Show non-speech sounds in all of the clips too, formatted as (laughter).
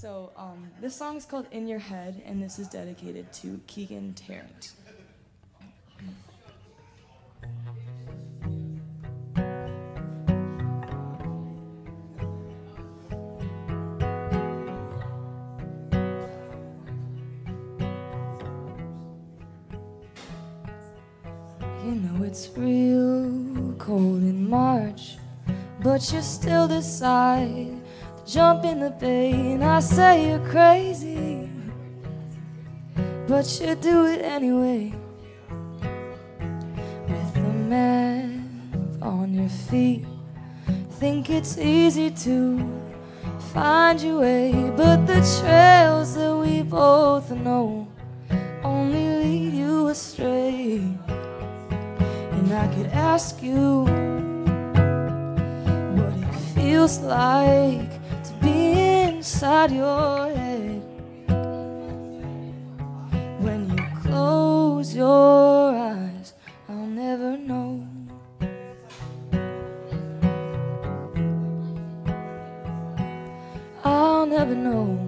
So um, this song is called In Your Head, and this is dedicated to Keegan Tarrant. You know it's real cold in March, but you still decide jump in the bay. And I say you're crazy, but you do it anyway. With the map on your feet, think it's easy to find your way, but the trails that we both know only lead you astray. And I could ask you what it feels like inside your head. When you close your eyes, I'll never know. I'll never know.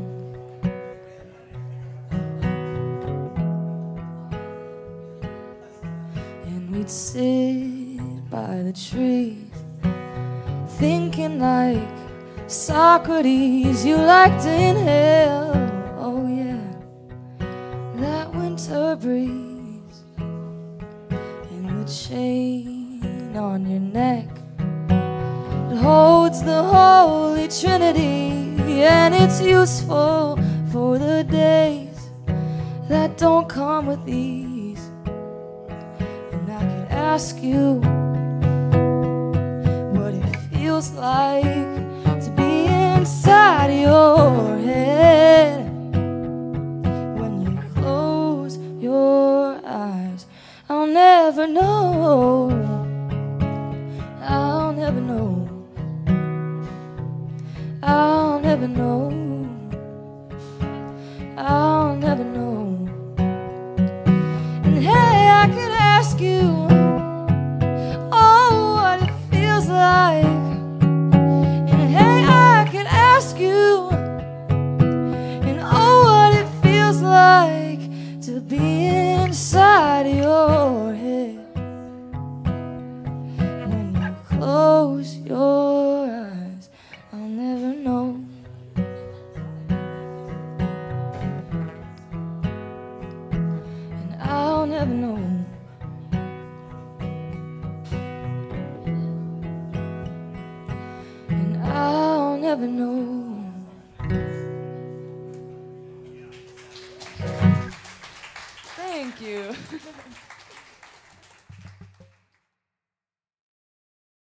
And we'd sit by the trees, thinking like Socrates. You like to inhale, oh yeah, that winter breeze, and the chain on your neck. It holds the Holy Trinity, and it's useful for the days that don't come with ease. And I could ask you what it feels like eyes. I'll never know. I'll never know. I'll never know. Inside your head. When you close your (laughs)